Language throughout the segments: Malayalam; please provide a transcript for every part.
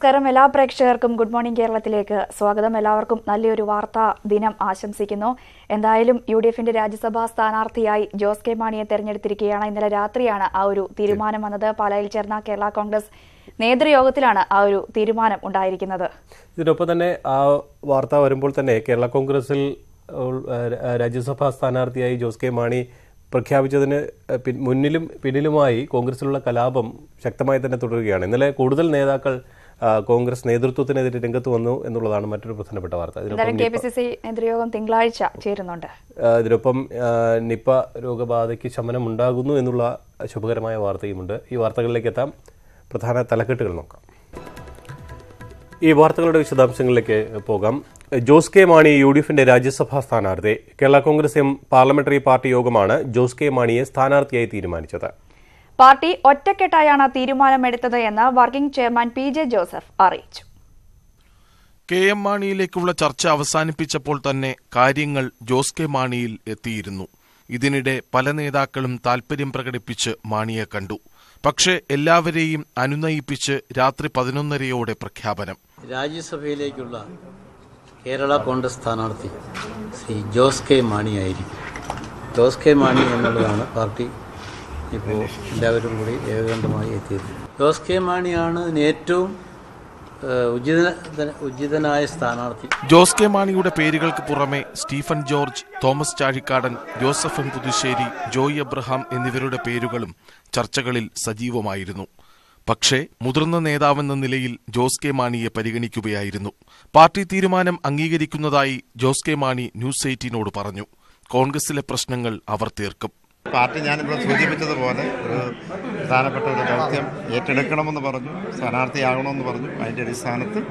നമസ്കാരം എല്ലാ പ്രേക്ഷകർക്കും ഗുഡ് മോർണിംഗ് കേരളത്തിലേക്ക്. സ്വാഗതം. എല്ലാവർക്കും നല്ലൊരു വാർത്താ ദിനം ആശംസിക്കുന്നു. എന്തായാലും യു ഡി എഫിന്റെ രാജ്യസഭാ സ്ഥാനാർത്ഥിയായി ജോസ് കെ മാണിയെ തെരഞ്ഞെടുത്തിരിക്കുകയാണ്. ഇന്നലെ രാത്രിയാണ് ആ ഒരു തീരുമാനം വന്നത്. പാലായിൽ ചേർന്ന കേരള കോൺഗ്രസ് നേതൃയോഗത്തിലാണ് ആ ഒരു തീരുമാനം ഉണ്ടായിരിക്കുന്നത്. ഇതിനൊപ്പം തന്നെ ആ വാർത്ത വരുമ്പോൾ തന്നെ കേരള കോൺഗ്രസിൽ രാജ്യസഭാ സ്ഥാനാർത്ഥിയായി ജോസ് കെ മാണി പ്രഖ്യാപിച്ചതിന് മുന്നിലും പിന്നിലുമായി കോൺഗ്രസിലുള്ള കലാപം ശക്തമായി തന്നെ തുടരുകയാണ്. ഇന്നലെ കൂടുതൽ നേതാക്കൾ കോൺഗ്രസ് നേതൃത്വത്തിനെതിരെ രംഗത്ത് വന്നു എന്നുള്ളതാണ് മറ്റൊരു പ്രധാനപ്പെട്ട വാർത്ത. ഇതിനൊപ്പം കെ പി സി സി നേതൃയോഗം തിങ്കളാഴ്ച ചേരുന്നുണ്ട്. ഇതിനൊപ്പം നിപ്പ രോഗബാധയ്ക്ക് ശമനം ഉണ്ടാകുന്നു എന്നുള്ള ശുഭകരമായ വാർത്തയുമുണ്ട്. ഈ വാർത്തകളിലേക്ക് എത്താം. പ്രധാന തലക്കെട്ടുകൾ നോക്കാം. ഈ വാർത്തകളുടെ വിശദാംശങ്ങളിലേക്ക് പോകാം. Jose K Mani U D എഫിന്റെ രാജ്യസഭാ സ്ഥാനാർത്ഥി. Kerala Congress M parliamentary party യോഗമാണ് ജോസ് കെ മാണിയെ സ്ഥാനാർത്ഥിയായി തീരുമാനിച്ചത്. പാർട്ടി ഒറ്റക്കെട്ടായാണ് തീരുമാനമെടുത്തത് എന്ന് working chairman P J Joseph അറിയിച്ചു. കെ എം മാണിയിലേക്കുള്ള ചർച്ച അവസാനിപ്പിച്ചപ്പോൾ തന്നെ കാര്യങ്ങൾ ജോസ് കെ മാണിയിൽ എത്തിയിരുന്നു. ഇതിനിടെ പല നേതാക്കളും താൽപര്യം പ്രകടിപ്പിച്ച് മാണിയെ കണ്ടു. പക്ഷേ എല്ലാവരെയും അനുനയിപ്പിച്ച് രാത്രി പതിനൊന്നരയോടെ പ്രഖ്യാപനം. രാജ്യസഭയിലേക്കുള്ള കേരള കോൺഗ്രസ് സ്ഥാനാർത്ഥി ശ്രീ ജോസ് കെ മാണിയായിരിക്കും ജോസ് കെ മാണി എന്നുള്ളതാണ് പാർട്ടി ഇപ്പോൾ എല്ലാവരും കൂടി ഏകകണ്ഠമായി എത്തിയത്. ജോസ് കെ മാണിയാണ് ഏറ്റവും ഉചിത ഉചിതനായ സ്ഥാനാർത്ഥി. ജോസ് കെ മാണിയുടെ പേരുകൾക്ക് പുറമെ സ്റ്റീഫൻ ജോർജ് തോമസ് ചാഴിക്കാടൻ ജോസഫ് എം പുതുശ്ശേരി ജോയ് അബ്രഹാം എന്നിവരുടെ പേരുകളും ചർച്ചകളിൽ സജീവമായിരുന്നു. പക്ഷേ മുതിർന്ന നേതാവെന്ന നിലയിൽ ജോസ് കെ മാണിയെ പരിഗണിക്കുകയായിരുന്നു. പാർട്ടി തീരുമാനം അംഗീകരിക്കുന്നതായി ജോസ് കെ മാണി ന്യൂസ് എയ്റ്റീനോട് പറഞ്ഞു. കോൺഗ്രസിലെ പ്രശ്നങ്ങൾ അവർ തീർക്കും. പാർട്ടി ഞാനിവിടെ സൂചിപ്പിച്ചതുപോലെ ഒരു പ്രധാനപ്പെട്ട ഒരു ദൗത്യം ഏറ്റെടുക്കണമെന്ന് പറഞ്ഞു സ്ഥാനാർത്ഥിയാകണമെന്ന് പറഞ്ഞു അതിന്റെ അടിസ്ഥാനത്തിൽ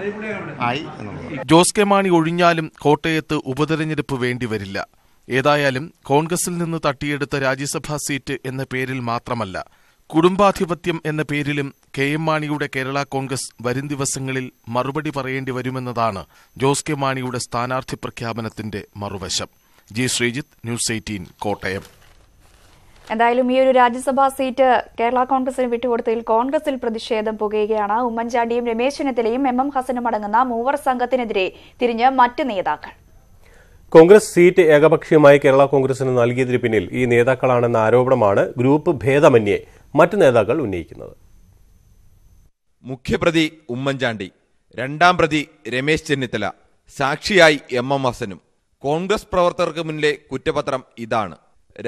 ആയി എന്നുള്ളത്. ജോസ് കെ മാണി ഒഴിഞ്ഞാലും കോട്ടയത്ത് ഉപതെരഞ്ഞെടുപ്പ് വേണ്ടിവരില്ല ഏതായാലും കോൺഗ്രസിൽ നിന്ന് തട്ടിയെടുത്ത രാജ്യസഭാ സീറ്റ് എന്ന പേരിൽ മാത്രമല്ല കുടുംബാധിപത്യം എന്ന പേരിലും കെ എം മാണിയുടെ കേരള കോൺഗ്രസ് വരും ദിവസങ്ങളിൽ മറുപടി പറയേണ്ടി വരുമെന്നതാണ് ജോസ് കെ മാണിയുടെ സ്ഥാനാർത്ഥി പ്രഖ്യാപനത്തിന്റെ മറുവശം. G Sreejith news eighteen Kottayam. എന്തായാലും ഈ ഒരു രാജ്യസഭാ സീറ്റ് കേരള കോൺഗ്രസിന് വിട്ടുകൊടുത്തതിൽ കോൺഗ്രസിൽ പ്രതിഷേധം പുകയുകയാണ്. ഉമ്മൻചാണ്ടിയും രമേശ് ചെന്നിത്തലയും എം എം ഹസനും അടങ്ങുന്ന മൂവർ സംഘത്തിനെതിരെ തിരിഞ്ഞ് മറ്റ് നേതാക്കൾ. കോൺഗ്രസ് സീറ്റ് ഏകപക്ഷീയമായി കേരള കോൺഗ്രസിന് നൽകിയതിന് പിന്നിൽ ഈ നേതാക്കളാണെന്ന ആരോപണമാണ് ഗ്രൂപ്പ് ഭേദമന്യേ മറ്റ് നേതാക്കൾ ഉന്നയിക്കുന്നത്. മുഖ്യപ്രതി ഉമ്മൻചാണ്ടി രണ്ടാം പ്രതി രമേശ് ചെന്നിത്തല സാക്ഷിയായി എം എം ഹസനും. കോൺഗ്രസ് പ്രവർത്തകർക്ക് മുന്നിലെ കുറ്റപത്രം ഇതാണ്.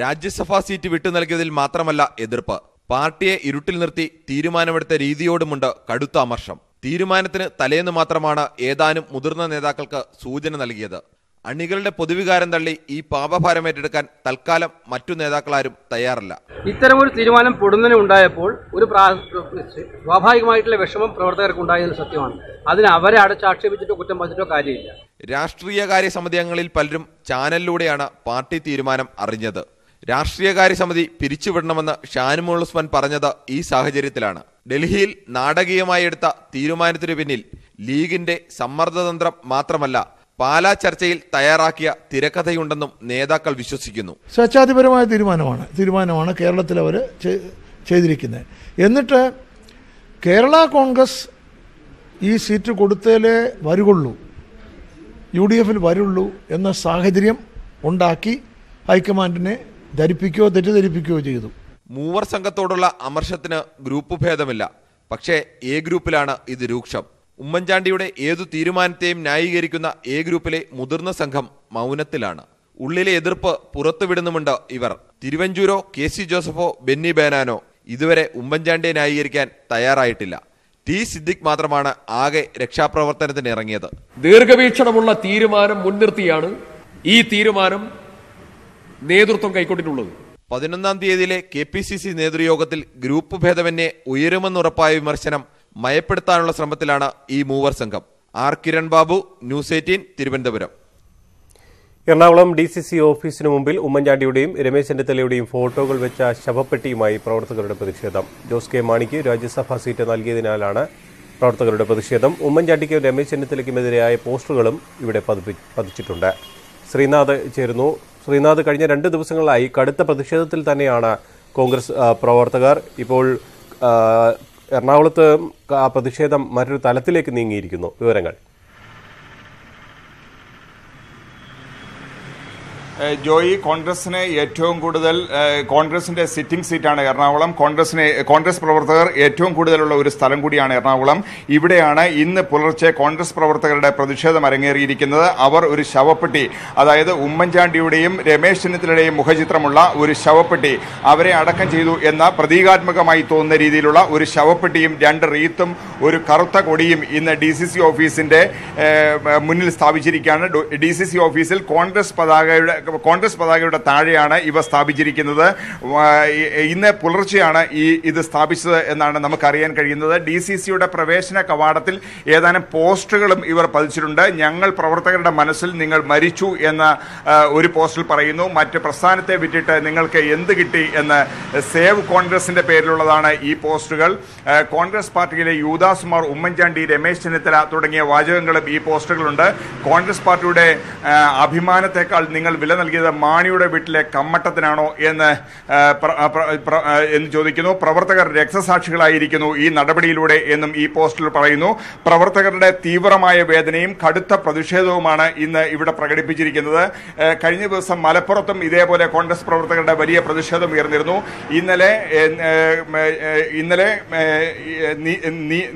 രാജ്യസഭാ സീറ്റ് വിട്ടു നൽകിയതിൽ മാത്രമല്ല എതിർപ്പ്. പാർട്ടിയെ ഇരുട്ടിൽ നിർത്തി തീരുമാനമെടുത്ത രീതിയോടുമുണ്ട് കടുത്ത അമർഷം. തീരുമാനത്തിന് തലേന്ന് മാത്രമാണ് ഏതാനും മുതിർന്ന നേതാക്കൾക്ക് സൂചന നൽകിയത്. അണികളുടെ പൊതുവികാരം തള്ളി ഈ പാപഭാരം ഏറ്റെടുക്കാൻ തൽക്കാലം മറ്റു നേതാക്കളാരും തയ്യാറല്ല. ഇത്തരമൊരു തീരുമാനം പൊടുന്നതിന് ഉണ്ടായപ്പോൾ ഒരു സ്വാഭാവികമായിട്ടുള്ള വിഷമം പ്രവർത്തകർക്ക് ഉണ്ടായതിന് സത്യമാണ്. അതിന് അവരെ അടച്ചാക്ഷേപിച്ചിട്ടോ കുറ്റം പറഞ്ഞിട്ടോ കാര്യമില്ല. രാഷ്ട്രീയകാര്യ സമിതി അംഗങ്ങളിൽ പലരും ചാനലിലൂടെയാണ് പാർട്ടി തീരുമാനം അറിഞ്ഞത്. രാഷ്ട്രീയകാര്യ സമിതി പിരിച്ചുവിടണമെന്ന് ഷാനിമോൾ ഉസ്മാൻ പറഞ്ഞത് ഈ സാഹചര്യത്തിലാണ്. ഡൽഹിയിൽ നാടകീയമായി എടുത്ത തീരുമാനത്തിനു പിന്നിൽ ലീഗിന്റെ സമ്മർദ്ദതന്ത്രം മാത്രമല്ല പാലാ ചർച്ചയിൽ തയ്യാറാക്കിയ തിരക്കഥയുണ്ടെന്നും നേതാക്കൾ വിശ്വസിക്കുന്നു. സ്വേച്ഛാധിപരമായ തീരുമാനമാണ് തീരുമാനമാണ് കേരളത്തിൽ അവർ ചെയ്തിരിക്കുന്നത് എന്നിട്ട് കേരള കോൺഗ്രസ് ഈ സീറ്റ് കൊടുത്തേലേ വരുള്ളൂ യു ഡി എഫിൽ വരുള്ളൂ എന്ന സാഹചര്യം ഉണ്ടാക്കി ഹൈക്കമാൻഡിനെ ധരിപ്പിക്കുകയോ തെറ്റിദ്ധരിപ്പിക്കുകയോ ചെയ്തു. മൂവർ സംഘത്തോടുള്ള അമർഷത്തിന് ഗ്രൂപ്പ് ഭേദമില്ല. പക്ഷേ എ ഗ്രൂപ്പിലാണ് ഇത് രൂക്ഷം. ഉമ്മൻചാണ്ടിയുടെ ഏതു തീരുമാനത്തെയും ന്യായീകരിക്കുന്ന എ ഗ്രൂപ്പിലെ മുതിർന്ന സംഘം മൗനത്തിലാണ്. ഉള്ളിലെ എതിർപ്പ് പുറത്തുവിടുന്നുമുണ്ട് ഇവർ. തിരുവഞ്ചൂരോ കെ സി ജോസഫോ ബെന്നി ബേനാനോ ഇതുവരെ ഉമ്മൻചാണ്ടിയെ ന്യായീകരിക്കാൻ തയ്യാറായിട്ടില്ല. ടി സിദ്ദിഖ് മാത്രമാണ് ആകെ രക്ഷാപ്രവർത്തനത്തിന് ഇറങ്ങിയത് ദീർഘവീക്ഷണമുള്ള തീരുമാനം മുൻനിർത്തിയാണ് ഈ തീരുമാനം നേതൃത്വം കൈക്കൊണ്ടിട്ടുള്ളത്. പതിനൊന്നാം തീയതിയിലെ കെ പി സി സി നേതൃയോഗത്തിൽ ഗ്രൂപ്പ് ഭേദമന്യേ ഉയരുമെന്നുറപ്പായ വിമർശനം മയപ്പെടുത്താനുള്ള ശ്രമത്തിലാണ് ഈ മൂവർ സംഘം. R Kiran Babu news eighteen Thiruvananthapuram. Ernakulam D C C ഓഫീസിന് മുമ്പിൽ ഉമ്മൻചാണ്ടിയുടെയും രമേശ് ചെന്നിത്തലയുടെയും ഫോട്ടോകൾ വെച്ച ശവപ്പെട്ടിയുമായി പ്രവർത്തകരുടെ പ്രതിഷേധം. ജോസ് കെ മാണിക്ക് രാജ്യസഭാ സീറ്റ് നൽകിയതിനാലാണ് പ്രവർത്തകരുടെ പ്രതിഷേധം. ഉമ്മൻചാണ്ടിക്കും രമേശ് ചെന്നിത്തലയ്ക്കുമെതിരായ പോസ്റ്ററുകളും ഇവിടെ പതിപ്പി പതിച്ചിട്ടുണ്ട്. ശ്രീനാഥ് ചേരുന്നു. ശ്രീനാഥ് കഴിഞ്ഞ രണ്ട് ദിവസങ്ങളായി കടുത്ത പ്രതിഷേധത്തിൽ തന്നെയാണ് കോൺഗ്രസ് പ്രവർത്തകർ. ഇപ്പോൾ എറണാകുളത്ത് ആ പ്രതിഷേധം മറ്റൊരു തലത്തിലേക്ക് നീങ്ങിയിരിക്കുന്നു. വിവരങ്ങൾ. ജോയി കോൺഗ്രസിന് ഏറ്റവും കൂടുതൽ കോൺഗ്രസിന്റെ സിറ്റിംഗ് സീറ്റാണ് എറണാകുളം. കോൺഗ്രസിന് കോൺഗ്രസ് പ്രവർത്തകർ ഏറ്റവും കൂടുതലുള്ള ഒരു സ്ഥലം കൂടിയാണ് എറണാകുളം. ഇവിടെയാണ് ഇന്ന് പുലർച്ചെ കോൺഗ്രസ് പ്രവർത്തകരുടെ പ്രതിഷേധം അരങ്ങേറിയിരിക്കുന്നത്. അവർ ഒരു ശവപ്പെട്ടി അതായത് ഉമ്മൻചാണ്ടിയുടെയും രമേശ് ചെന്നിത്തലയുടെയും മുഖചിത്രമുള്ള ഒരു ശവപ്പെട്ടി അവരെ അടക്കം ചെയ്തു എന്ന പ്രതീകാത്മകമായി തോന്നുന്ന രീതിയിലുള്ള ഒരു ശവപ്പെട്ടിയും രണ്ട് റീത്തും ഒരു കറുത്ത കൊടിയും ഇന്ന് ഡി സി സി ഓഫീസിന്റെ മുന്നിൽ സ്ഥാപിച്ചിരിക്കുകയാണ്. ഡി സി സി ഓഫീസിൽ കോൺഗ്രസ് പതാകയുടെ കോൺഗ്രസ് പതാകയുടെ താഴെയാണ് ഇവ സ്ഥാപിച്ചിരിക്കുന്നത്. ഇന്ന് പുലർച്ചെയാണ് ഈ ഇത് സ്ഥാപിച്ചത് എന്നാണ് നമുക്കറിയാൻ കഴിയുന്നത്. ഡി സി സിയുടെ പ്രവേശന കവാടത്തിൽ ഏതാനും പോസ്റ്ററുകളും ഇവർ പതിച്ചിട്ടുണ്ട്. ഞങ്ങൾ പ്രവർത്തകരുടെ മനസ്സിൽ നിങ്ങൾ മരിച്ചു എന്ന ഒരു പോസ്റ്റിൽ പറയുന്നു. മറ്റ് പ്രസ്ഥാനത്തെ വിറ്റിട്ട് നിങ്ങൾക്ക് എന്ത് കിട്ടി എന്ന് സേവ് കോൺഗ്രസിന്റെ പേരിലുള്ളതാണ് ഈ പോസ്റ്ററുകൾ കോൺഗ്രസ് പാർട്ടിയിലെ യൂദാസുമാർ ഉമ്മൻചാണ്ടി രമേശ് ചെന്നിത്തല തുടങ്ങിയ വാചകങ്ങളും ഈ പോസ്റ്ററുകളുണ്ട് കോൺഗ്രസ് പാർട്ടിയുടെ അഭിമാനത്തെക്കാൾ നിങ്ങൾ വില നൽകിയത് മാണിയുടെ വീട്ടിലെ കമ്മട്ടത്തിനാണോ എന്ന് എന്ന് ചോദിക്കുന്നു. പ്രവർത്തകർ രക്തസാക്ഷികളായിരിക്കുന്നു ഈ നടപടിയിലൂടെ എന്നും ഈ പോസ്റ്റിൽ പറയുന്നു. പ്രവർത്തകരുടെ തീവ്രമായ വേദനയും കടുത്ത പ്രതിഷേധവുമാണ് ഇന്ന് ഇവിടെ പ്രകടിപ്പിച്ചിരിക്കുന്നത്. കഴിഞ്ഞ ദിവസം മലപ്പുറത്തും ഇതേപോലെ കോൺഗ്രസ് പ്രവർത്തകരുടെ വലിയ പ്രതിഷേധം ഉയർന്നിരുന്നു. ഇന്നലെ ഇന്നലെ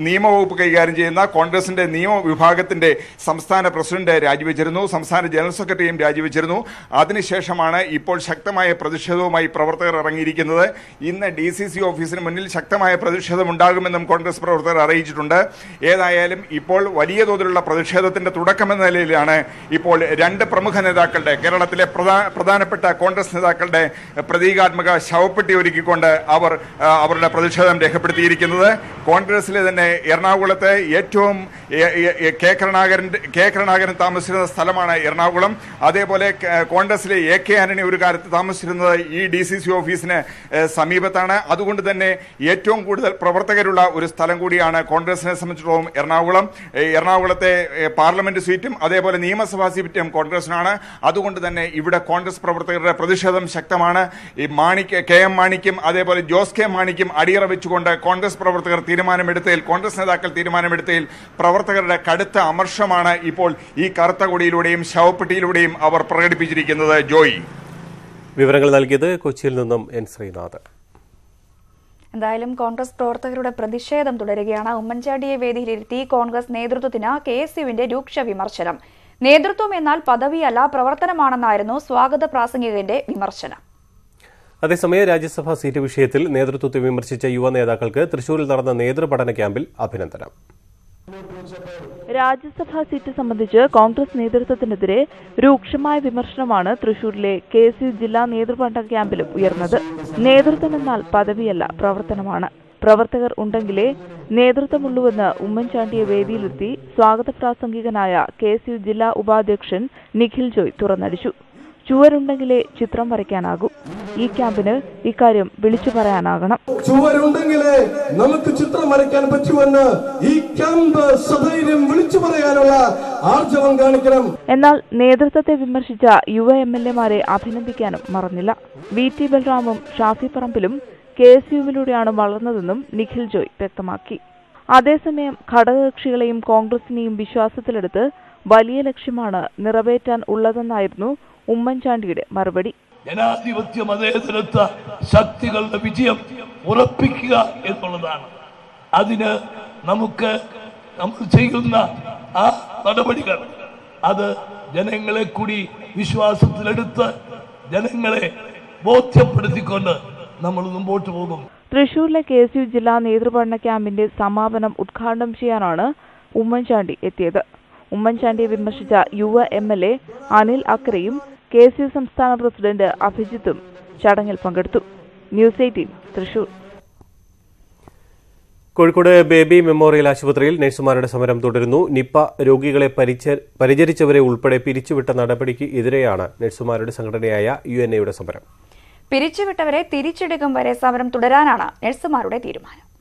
നിയമവകുപ്പ് കൈകാര്യം ചെയ്യുന്ന കോൺഗ്രസിന്റെ നിയമവിഭാഗത്തിന്റെ സംസ്ഥാന പ്രസിഡന്റ് രാജിവെച്ചിരുന്നു. സംസ്ഥാന ജനറൽ സെക്രട്ടറിയും രാജിവെച്ചിരുന്നു. അതിനുശേഷമാണ് ഇപ്പോൾ ശക്തമായ പ്രതിഷേധവുമായി പ്രവർത്തകർ ഇറങ്ങിയിരിക്കുന്നത്. ഇന്ന് ഡി സി സി ഓഫീസിന് മുന്നിൽ ശക്തമായ പ്രതിഷേധം ഉണ്ടാകുമെന്നും കോൺഗ്രസ് പ്രവർത്തകർ അറിയിച്ചിട്ടുണ്ട്. ഏതായാലും ഇപ്പോൾ വലിയ തോതിലുള്ള പ്രതിഷേധത്തിന്റെ തുടക്കമെന്ന നിലയിലാണ് ഇപ്പോൾ രണ്ട് പ്രമുഖ നേതാക്കളുടെ കേരളത്തിലെ പ്രധാ- പ്രധാനപ്പെട്ട കോൺഗ്രസ് നേതാക്കളുടെ പ്രതീകാത്മക ശവപ്പെട്ടി ഒരുക്കിക്കൊണ്ട് അവർ അവരുടെ പ്രതിഷേധം രേഖപ്പെടുത്തിയിരിക്കുന്നത്. കോൺഗ്രസിലെ തന്നെ എറണാകുളത്തെ ഏറ്റവും കെ കരുണാകരൻ കെ കരുണാകരൻ താമസിക്കുന്ന സ്ഥലമാണ് എറണാകുളം. അതേപോലെ കോൺഗ്രസിലെ എ കെ ആന്റണി ഒരു കാലത്ത് താമസിച്ചിരുന്നത് ഈ ഡി സി സി ഓഫീസിന് സമീപത്താണ്. അതുകൊണ്ട് തന്നെ ഏറ്റവും കൂടുതൽ പ്രവർത്തകരുള്ള ഒരു സ്ഥലം കൂടിയാണ് കോൺഗ്രസിനെ സംബന്ധിച്ചിടത്തോളം എറണാകുളം. എറണാകുളത്തെ പാർലമെന്റ് സീറ്റും അതേപോലെ നിയമസഭാ സീറ്റും കോൺഗ്രസിനാണ്. അതുകൊണ്ട് തന്നെ ഇവിടെ കോൺഗ്രസ് പ്രവർത്തകരുടെ പ്രതിഷേധം ശക്തമാണ്. ഈ മാണിക്ക് കെ എം മാണിക്കും അതേപോലെ ജോസ് കെ മാണിക്കും അടിയറ വെച്ചുകൊണ്ട് കോൺഗ്രസ് പ്രവർത്തകർ തീരുമാനമെടുത്തതിൽ കോൺഗ്രസ് നേതാക്കൾ തീരുമാനമെടുത്തതിൽ പ്രവർത്തകരുടെ കടുത്ത അമർഷമാണ് ഇപ്പോൾ ഈ കറുത്ത കൊടിയിലൂടെയും ശവപ്പെട്ടിയിലൂടെയും അവർ പ്രകടിപ്പിച്ചിരിക്കുന്നത്. ജോയി. വിവരങ്ങൾ നൽകിയത് കൊച്ചിയിൽ നിന്നും എൻ ശ്രീനാഥ്. എന്തായാലും കോൺഗ്രസ് പ്രവർത്തകരുടെ പ്രതിഷേധം തുടരുകയാണ്. ഉമ്മൻചാണ്ടിയെ വേദിയിലിരുത്തി കോൺഗ്രസ് നേതൃത്വത്തിന് കെ എസ് യുവിന്റെ രൂക്ഷ വിമർശനം. നേതൃത്വം എന്നാൽ പദവിയല്ല പ്രവർത്തനമാണെന്നായിരുന്നു സ്വാഗത പ്രാസംഗികന്റെ വിമർശനം. അതേസമയം രാജ്യസഭാ സീറ്റ് വിഷയത്തിൽ നേതൃത്വത്തെ വിമർശിച്ച യുവ നേതാക്കൾക്ക് തൃശൂരിൽ നടന്ന നേതൃപഠന ക്യാമ്പിൽ അഭിനന്ദനം. രാജ്യസഭാ സീറ്റ് സംബന്ധിച്ച് കോൺഗ്രസ് നേതൃത്വത്തിനെതിരെ രൂക്ഷമായ വിമർശനമാണ് തൃശൂരിലെ കെ സി ജില്ലാ നേതൃപഠന ക്യാമ്പിലും ഉയർന്നത്. നേതൃത്വമെന്നാൽ പദവിയല്ല പ്രവർത്തനമാണ്. പ്രവർത്തകർ ഉണ്ടെങ്കിലേ നേതൃത്വമുള്ളൂവെന്ന് ഉമ്മൻചാണ്ടിയെ വേദിയിലെത്തി സ്വാഗത പ്രാസംഗികനായ കെ ജില്ലാ ഉപാധ്യക്ഷൻ നിഖിൽ ജോയ് തുറന്നടിച്ചു. ചുവരുണ്ടെങ്കിലേ ചിത്രം വരയ്ക്കാനാകൂ. ഈ ക്യാമ്പിന് ഇക്കാര്യം വിളിച്ചു പറയാനാകണം. ചുവരുണ്ടെങ്കിലേ നമുക്ക് ചിത്രം വരയ്ക്കാൻ പറ്റുമെന്ന് ഈ ക്യാമ്പ് സധൈര്യം വിളിച്ചു പറയാനുള്ള ആർജവം കാണിക്കണം. എന്നാൽ നേതൃത്വത്തെ വിമർശിച്ച യുവ എം എൽ എമാരെ അഭിനന്ദിക്കാനും മറന്നില്ല. വി ടി ബൽറാമും ഷാഫി പറമ്പിലും കെ എസ് യുവിലൂടെയാണ് വളർന്നതെന്നും നിഖിൽ ജോയ് വ്യക്തമാക്കി. അതേസമയം ഘടകകക്ഷികളെയും കോൺഗ്രസിനെയും വിശ്വാസത്തിലെടുത്ത് വലിയ ലക്ഷ്യമാണ് നിറവേറ്റാൻ ഉള്ളതെന്നായിരുന്നു ഉമ്മൻചാണ്ടിയുടെ മറുപടി. ജനാധിപത്യ മതേതരത്വ ശക്തികളുടെ വിജയം ഉറപ്പിക്കുക എന്നുള്ളതാണ്. അതിന് നമുക്ക് നമ്മൾ ചെയ്യുന്ന ആ നടപടികൾ അത് ജനങ്ങളെ കൂടി വിശ്വാസത്തിലെടുത്ത് ജനങ്ങളെ ബോധ്യപ്പെടുത്തിക്കൊണ്ട് നമ്മൾ മുമ്പോട്ട് പോകും. തൃശൂരിലെ കെ എസ് യു ജില്ലാ നേതൃപഠന ക്യാമ്പിന്റെ സമാപനം ഉദ്ഘാടനം ചെയ്യാനാണ് ഉമ്മൻചാണ്ടി എത്തിയത്. ഉമ്മൻചാണ്ടിയെ വിമർശിച്ച യുവ എം എൽ എ അനിൽ അക്രയും കെ എസ് യു സംസ്ഥാന പ്രസിഡന്റ് അഭിജിത്തും ചടങ്ങിൽ പങ്കെടുത്തു. News eighteen Thrissur. Kozhikode baby memorial ആശുപത്രിയിൽ നഴ്സുമാരുടെ സമരം തുടരുന്നു. നിപ്പ രോഗികളെ പരിച- പരിചരിച്ചവരെ ഉൾപ്പെടെ പിരിച്ചുവിട്ട നടപടിക്ക് എതിരെയാണ് നഴ്സുമാരുടെ സംഘടനയായ യു എൻ എയുടെ സമരം. പിരിച്ചുവിട്ടവരെ തിരിച്ചെടുക്കും വരെ സമരം തുടരാനാണ് നഴ്സുമാരുടെ തീരുമാനം.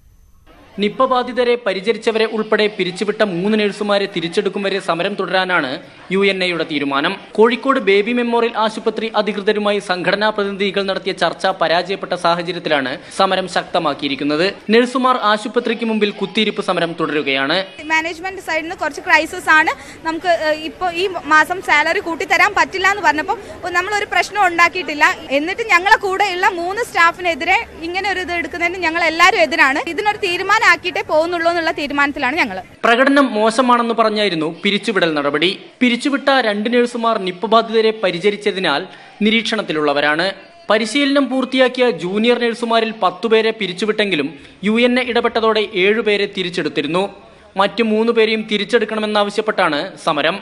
നിപ്പ ബാധിതരെ പരിചരിച്ചവരെ ഉൾപ്പെടെ പിരിച്ചുവിട്ട മൂന്ന് നഴ്സുമാരെ തിരിച്ചെടുക്കും വരെ സമരം തുടരാനാണ് യു എൻ എയുടെ തീരുമാനം. കോഴിക്കോട് ബേബി മെമ്മോറിയൽ ആശുപത്രി അധികൃതരുമായി സംഘടനാ പ്രതിനിധികൾ നടത്തിയ ചർച്ച പരാജയപ്പെട്ട സാഹചര്യത്തിലാണ് സമരം ശക്തമാക്കിയിരിക്കുന്നത്. നഴ്സുമാർ ആശുപത്രിക്ക് മുമ്പിൽ കുത്തിയിരിപ്പ് സമരം തുടരുകയാണ്. മാനേജ്മെന്റ് സൈഡിൽ നിന്ന് കുറച്ച് ക്രൈസിസ് ആണ്. നമുക്ക് ഇപ്പോൾ ഈ മാസം സാലറി കൂട്ടി കൂട്ടിത്തരാൻ പറ്റില്ല എന്ന് പറഞ്ഞപ്പോൾ നമ്മൾ ഒരു പ്രശ്നം ഉണ്ടാക്കിയിട്ടില്ല. എന്നിട്ട് ഞങ്ങളെ കൂടെയുള്ള മൂന്ന് സ്റ്റാഫിനെതിരെ ഇങ്ങനെ ഒരു ഇത് എടുക്കുന്നതിന് ഞങ്ങൾ എല്ലാവരും എതിരാണ്. ഇതിനൊരു തീരുമാനമാക്കിയിട്ടേ പോകുന്നുള്ളൂ എന്നുള്ള തീരുമാനത്തിലാണ് ഞങ്ങൾ പ്രകടനം മോശമാണെന്ന് പറഞ്ഞായിരുന്നു പിരിച്ചുവിടൽ നടപടി. പിരിച്ചുവിട്ട രണ്ട് നഴ്സുമാർ നിപ്പ ബാധിതരെ പരിചരിച്ചതിനാൽ നിരീക്ഷണത്തിലുള്ളവരാണ്. പരിശീലനം പൂർത്തിയാക്കിയ ജൂനിയർ നഴ്സുമാരിൽ പത്തുപേരെ പിരിച്ചുവിട്ടെങ്കിലും യു എൻ എ ഇടപെട്ടതോടെ ഏഴുപേരെ തിരിച്ചെടുത്തിരുന്നു. മറ്റു മൂന്ന് പേരെയും തിരിച്ചെടുക്കണമെന്നാവശ്യപ്പെട്ടാണ് സമരം.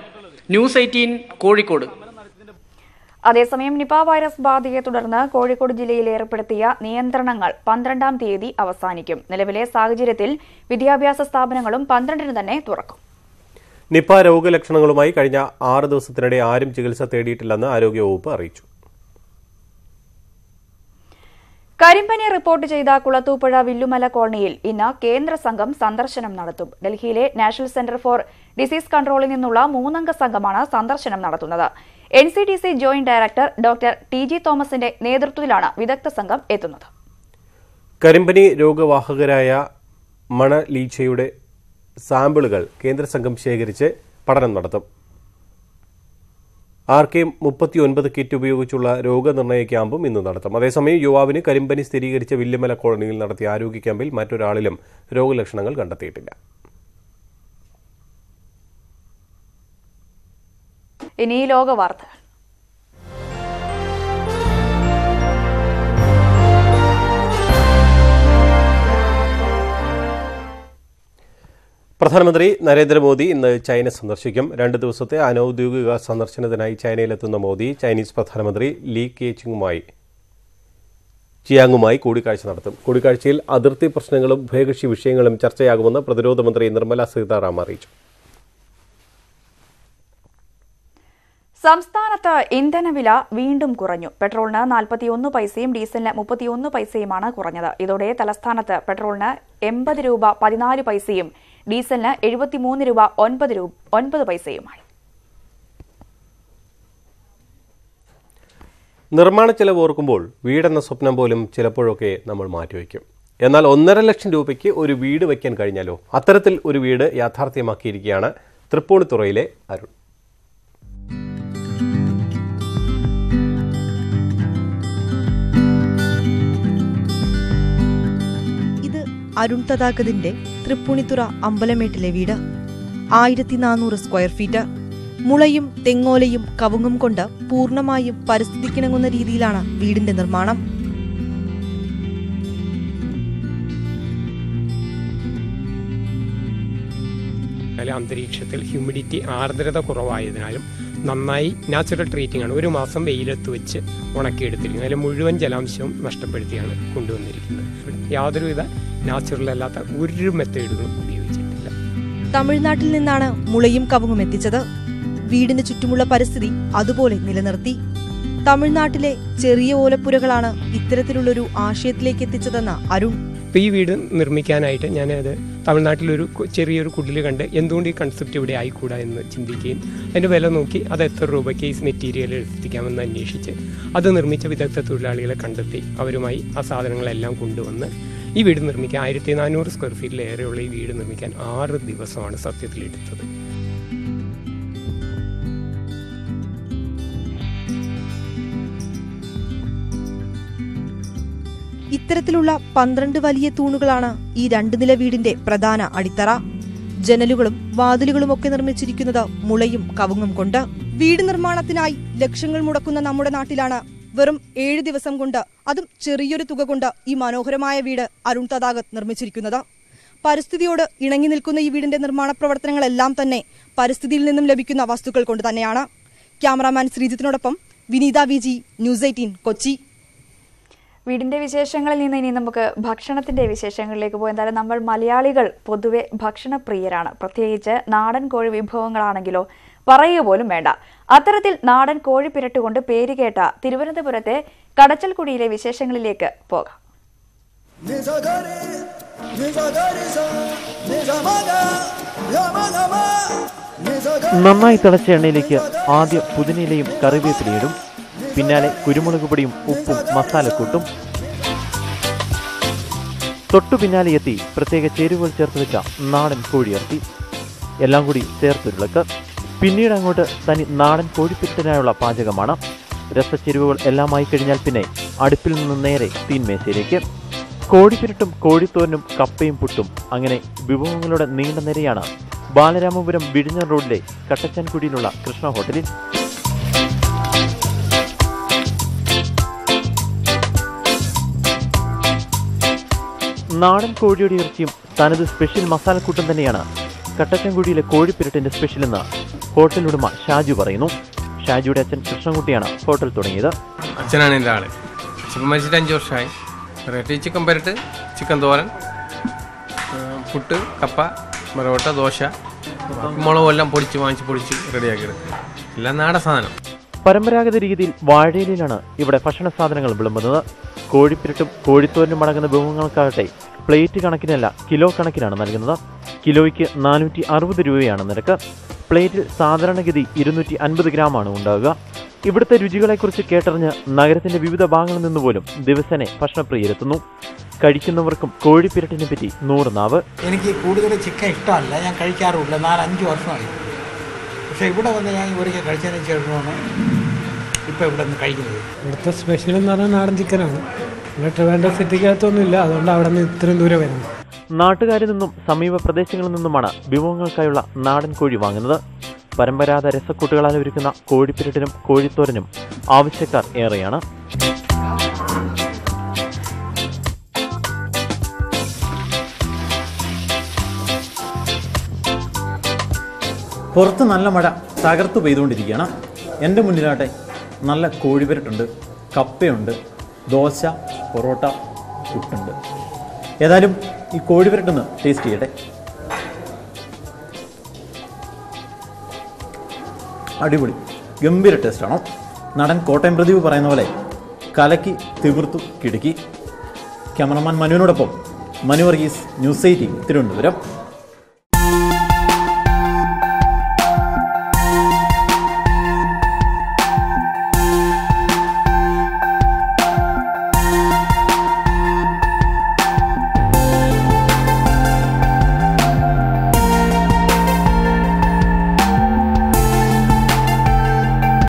News eighteen Kozhikode. അതേസമയം നിപ വൈറസ് ബാധയെ തുടർന്ന് കോഴിക്കോട് ജില്ലയിൽ ഏർപ്പെടുത്തിയ നിയന്ത്രണങ്ങൾ പന്ത്രണ്ടാം തീയതി അവസാനിക്കും. നിലവിലെ സാഹചര്യത്തിൽ വിദ്യാഭ്യാസ സ്ഥാപനങ്ങളും പന്ത്രണ്ടിന് തന്നെ തുറക്കും. നിപ രോഗലക്ഷണങ്ങളുമായി കഴിഞ്ഞ ആറ് ദിവസത്തിനിടെ ആരും ചികിത്സ തേടിയിട്ടില്ലെന്ന് ആരോഗ്യവകുപ്പ് അറിയിച്ചു. കരിമ്പനി റിപ്പോർട്ട് ചെയ്ത കുളത്തൂപ്പുഴ വില്ലുമല കോളനിയിൽ ഇന്ന് കേന്ദ്ര സംഘം സന്ദർശനം നടത്തും. ഡൽഹിയിലെ നാഷണൽ സെന്റർ ഫോർ ഡിസീസ് കൺട്രോളിൽ നിന്നുള്ള മൂന്നംഗ സംഘമാണ് സന്ദർശനം നടത്തുന്നത്. N C D C joint director doctor T G തോമസിന്റെ നേതൃത്വത്തിലാണ് വിദഗ്ധ സംഘം എത്തുന്നത്. കരിമ്പനി രോഗവാഹകരായ മണലീച്ചയുടെ സാമ്പിളുകൾ കേന്ദ്ര സംഘം ശേഖരിച്ച് പഠനം നടത്തും. ആർ കെ മുപ്പത്തിയൊൻപത് കിറ്റ് ഉപയോഗിച്ചുള്ള രോഗനിർണയ ക്യാമ്പും ഇന്ന് നടത്തും. അതേസമയം യുവാവിന് കരിമ്പനി സ്ഥിരീകരിച്ച വില്യമല കോളനിയിൽ നടത്തിയ ആരോഗ്യ ക്യാമ്പിൽ മറ്റൊരാളിലും രോഗലക്ഷണങ്ങൾ കണ്ടെത്തിയിട്ടില്ല. ഇനി ലോക വാർത്തകൾ പ്രധാനമന്ത്രി നരേന്ദ്രമോദി ഇന്ന് ചൈന സന്ദർശിക്കും. രണ്ട് ദിവസത്തെ അനൌദ്യോഗിക സന്ദർശനത്തിനായി ചൈനയിലെത്തുന്ന മോദി ചൈനീസ് പ്രധാനമന്ത്രി ലീ കേച്ചിങ്ങുമായി ചിയാങ്ങുമായി കൂടിക്കാഴ്ച നടത്തും. കൂടിക്കാഴ്ചയിൽ അതിർത്തി പ്രശ്നങ്ങളും ഉഭയകക്ഷി വിഷയങ്ങളും ചർച്ചയാകുമെന്ന് പ്രതിരോധ മന്ത്രി നിർമ്മല സീതാറാം അറിയിച്ചു. സംസ്ഥാനത്ത് ഇന്ധനവില വീണ്ടും കുറഞ്ഞു. പെട്രോളിന് നാൽപ്പത്തിയൊന്ന് പൈസയും ഡീസലിന് മുപ്പത്തിയൊന്ന് പൈസയുമാണ് കുറഞ്ഞത്. ഇതോടെ തലസ്ഥാനത്ത് പെട്രോളിന് എൺപത് രൂപ പതിനാല് പൈസയും ഡീസലിന് എഴുപത്തിമൂന്ന് രൂപ ഒൻപത് രൂപ ഒൻപത് പൈസയുമായി. നിർമ്മാണ ചെലവ് ഓർക്കുമ്പോൾ വീടെന്ന സ്വപ്നം പോലും ചിലപ്പോഴൊക്കെ നമ്മൾ മാറ്റിവെക്കും. എന്നാൽ ഒന്നര ലക്ഷം രൂപയ്ക്ക് ഒരു വീട് വയ്ക്കാൻ കഴിഞ്ഞാലോ? അത്തരത്തിൽ ഒരു വീട് യാഥാർത്ഥ്യമാക്കിയിരിക്കുകയാണ് തൃപ്പൂണിത്തുറയിലെ അരുൺ. അരുൺ തഥാഗതിന്റെ തൃപ്പൂണിത്തുറ അമ്പലമേട്ടിലെ വീട്. ആയിരത്തി നാനൂറ് സ്ക്വയർ ഫീറ്റ്. മുളയും തെങ്ങോലയും കവുങ്ങും കൊണ്ട് പൂർണമായും പരിസ്ഥിതിക്കിണങ്ങുന്ന രീതിയിലാണ് വീടിന്റെ നിർമ്മാണം. അന്തരീക്ഷത്തിൽ ഹ്യൂമിഡിറ്റി ആർദ്രത കുറവായതിനാലും നന്നായി നാച്ചുറൽ ട്രീറ്റിംഗ് ആണ്. ഒരു മാസം വെയിലത്ത് വെച്ച് ഉണക്കിയെടുത്തിരിക്കുന്നത്. അതിൽ മുഴുവൻ ജലാംശവും നഷ്ടപ്പെടുത്തിയാണ് കൊണ്ടുവന്നിരിക്കുന്നത്. യാതൊരുവിധ നാച്ചുറൽ അല്ലാത്ത ഒരു മെത്തേഡുകളും ഉപയോഗിച്ചിട്ടില്ല. തമിഴ്നാട്ടിൽ നിന്നാണ് മുളയും കവുങ്ങും എത്തിച്ചത്. വീടിന് ചുറ്റുമുള്ള പരിസ്ഥിതി അതുപോലെ നിലനിർത്തി. തമിഴ്നാട്ടിലെ ചെറിയ ഓലപ്പുരകളാണ് ഇത്തരത്തിലുള്ളൊരു ആശയത്തിലേക്ക് എത്തിച്ചതെന്ന അരുൺ. ഈ വീട് നിർമ്മിക്കാനായിട്ട് ഞാനത് തമിഴ്നാട്ടിലൊരു ചെറിയൊരു കുടിൽ കണ്ട് എന്തുകൊണ്ട് ഈ കൺസെപ്റ്റ് ഇവിടെ ആയിക്കൂടാ എന്ന് ചിന്തിക്കുകയും അതിന്റെ വില നോക്കി അത് എത്ര രൂപയ്ക്ക് ഈ മെറ്റീരിയൽ എത്തിക്കാമെന്ന് അന്വേഷിച്ച് അത് നിർമ്മിച്ച വിദഗ്ധ തൊഴിലാളികളെ കണ്ടെത്തി അവരുമായി ആ സാധനങ്ങളെല്ലാം കൊണ്ടുവന്ന് ഈ വീട് നിർമ്മിക്കാൻ ആയിരത്തി നാനൂറ് സ്ക്വയർ ഫീറ്റിലേറെയുള്ള ഈ വീട് നിർമ്മിക്കാൻ ആറ് ദിവസമാണ് സത്യത്തിൽ എടുത്തത് ഇത്തരത്തിലുള്ള പന്ത്രണ്ട് വലിയ തൂണുകളാണ് ഈ രണ്ട് നില വീടിന്റെ പ്രധാന അടിത്തറ. ജനലുകളും വാതിലുകളും ഒക്കെ നിർമ്മിച്ചിരിക്കുന്നത് മുളയും കവുങ്ങും കൊണ്ട്. വീട് നിർമ്മാണത്തിനായി ലക്ഷങ്ങൾ മുടക്കുന്ന നമ്മുടെ നാട്ടിലാണ് വെറും ഏഴ് ദിവസം കൊണ്ട് അതും ചെറിയൊരു തുക കൊണ്ട് ഈ മനോഹരമായ വീട് അരുൺ തടാകത്ത് നിർമ്മിച്ചിരിക്കുന്നത്. പരിസ്ഥിതിയോട് ഇണങ്ങി നിൽക്കുന്ന ഈ വീടിന്റെ നിർമ്മാണ പ്രവർത്തനങ്ങളെല്ലാം തന്നെ പരിസ്ഥിതിയിൽ നിന്നും ലഭിക്കുന്ന വസ്തുക്കൾ കൊണ്ട് തന്നെയാണ്. Cameraman ശ്രീജിത്തിനോടൊപ്പം Vineetha V G news eighteen Kochi. വീടിന്റെ വിശേഷങ്ങളിൽ നിന്ന് ഇനി നമുക്ക് ഭക്ഷണത്തിന്റെ വിശേഷങ്ങളിലേക്ക് പോയി. എന്തായാലും നമ്മൾ മലയാളികൾ പൊതുവെ ഭക്ഷണപ്രിയരാണ്. പ്രത്യേകിച്ച് നാടൻ കോഴി വിഭവങ്ങളാണെങ്കിലോ പറയുക പോലും വേണ്ട. അത്തരത്തിൽ നാടൻ കോഴി പിരട്ടുകൊണ്ട് പേരുകേട്ട തിരുവനന്തപുരത്തെ കടച്ചൽക്കുടിയിലെ വിശേഷങ്ങളിലേക്ക് പോകാം. നന്നായി തിളച്ച എണ്ണയിലേക്ക് ആദ്യം പുതിനയിലയും കറിവേപ്പിലയിടും പിന്നാലെ കുരുമുളക് പൊടിയും ഉപ്പും മസാലക്കൂട്ടും. തൊട്ടു പിന്നാലെ എത്തി പ്രത്യേക ചേരുവകൾ ചേർത്ത് വെച്ച നാടൻ കോഴിയിറത്തി എല്ലാം കൂടി ചേർത്തുരുളക്ക് പിന്നീട് അങ്ങോട്ട് തനി നാടൻ കോഴിപ്പിറ്റനായുള്ള പാചകമാണ്. രസച്ചെരുവുകൾ എല്ലാമായി കഴിഞ്ഞാൽ പിന്നെ അടുപ്പിൽ നിന്ന് നേരെ തീൻമേശയിലേക്ക് കോഴിപ്പിരട്ടും കോഴിത്തോരനും കപ്പയും പുട്ടും അങ്ങനെ വിഭവങ്ങളുടെ നീണ്ട നിരയാണ് ബാലരാമപുരം വിഴിഞ്ഞ റോഡിലെ കട്ടച്ചൻകുടിയിലുള്ള കൃഷ്ണ ഹോട്ടലിൽ. നാടൻ കോഴിയുടെ ഇറച്ചിയും തനത് സ്പെഷ്യൽ മസാലക്കൂട്ടും തന്നെയാണ് കട്ടച്ചൻകുടിയിലെ കോഴിപ്പിരട്ടിന്റെ സ്പെഷ്യൽ എന്ന് ഹോട്ടൽ ഉടമ ഷാജു പറയുന്നു. ഷാജുയുടെ അച്ഛൻ കൃഷ്ണൻകുട്ടിയാണ് ഹോട്ടൽ തുടങ്ങിയത്. അച്ഛനാണ് എന്റെ ആൾ. മരിച്ചിട്ട് അഞ്ച് വർഷമായി. വെറൈറ്റി ചിക്കൻ പരട്ട് ചിക്കൻ തോരൻ പുട്ട് കപ്പ മറോട്ട ദോശ. മുളകും എല്ലാം പൊടിച്ച് വാങ്ങിച്ച് പൊടിച്ച് റെഡിയാക്കി എടുക്കും എല്ലാം നാടൻ സാധനം. പരമ്പരാഗത രീതിയിൽ വാഴയിലാണ് ഇവിടെ ഭക്ഷണ സാധനങ്ങൾ വിളമ്പുന്നത്. കോഴിപ്പിരട്ടും കോഴിത്തോരനും അടങ്ങുന്ന വിഭവങ്ങൾക്കാകട്ടെ പ്ലേറ്റ് കണക്കിനല്ല കിലോ കണക്കിനാണ് നൽകുന്നത്. കിലോയ്ക്ക് നാനൂറ്റി അറുപത് രൂപയാണ് നിരക്ക്. പ്ലേറ്റിൽ സാധാരണഗതി ഇരുന്നൂറ്റി അൻപത് ഗ്രാമാണ് ഉണ്ടാവുക. ഇവിടുത്തെ രുചികളെക്കുറിച്ച് കേട്ടറിഞ്ഞ് നഗരത്തിന്റെ വിവിധ ഭാഗങ്ങളിൽ നിന്ന് പോലും ദിവസേന ഭക്ഷണപ്രിയരെത്തുന്നു. കഴിക്കുന്നവർക്കും കോഴിപ്പിരട്ടിനെ പറ്റി നൂറ് നാവ്. എനിക്ക് കൂടുതൽ ചിക്കൻ ഇഷ്ടമല്ല. ഞാൻ കഴിക്കാറുമില്ല. നാലഞ്ച് വർഷമായി. പക്ഷേ ഇവിടെ വന്ന് ഞാൻ ഒരിക്കൽ കഴിച്ചതിന് ശേഷമാണ് ഇപ്പോൾ ഇവിടെ നിന്ന് കഴിക്കുന്നത്. ഇവിടുത്തെ സ്പെഷ്യൽ എന്ന് പറഞ്ഞാൽ നാടൻ ചിക്കനാണ്. ഇവിടെ ട്രിവാൻഡ്രം സിറ്റിക്കകത്തൊന്നുമില്ല അതുകൊണ്ട് അവിടെ നിന്ന് ഇത്രയും ദൂരം വരുന്നത് നാട്ടുകാരിൽ നിന്നും സമീപ പ്രദേശങ്ങളിൽ നിന്നുമാണ് വിഭവങ്ങൾക്കായുള്ള നാടൻ കോഴി വാങ്ങുന്നത്. പരമ്പരാഗത രസക്കൂട്ടുകളാൽ ഒരുക്കുന്ന കോഴിപ്പിരട്ടിനും കോഴിത്തോരനും ആവശ്യക്കാർ ഏറെയാണ്. പുറത്ത് നല്ല മഴ തകർത്ത് പെയ്തുകൊണ്ടിരിക്കുകയാണ്. എന്റെ മുന്നിലാട്ടെ നല്ല കോഴിപ്പിരട്ടുണ്ട് കപ്പയുണ്ട് ദോശ പൊറോട്ട പുട്ടുണ്ട്. ഏതായാലും ഈ കോഴി പുരട്ടൊന്ന് ടേസ്റ്റ് ചെയ്യട്ടെ. അടിപൊളി. ഗംഭീര ടേസ്റ്റാണോ നടൻ കോട്ടയം പ്രദീപ് പറയുന്ന പോലെ കലക്കി തീർത്തു കിടുക്കി. ക്യാമറമാൻ മനുവിനോടൊപ്പം മനു വർഗീസ് ന്യൂസ് എയ്റ്റീൻ തിരുവനന്തപുരം.